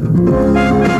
Thank you.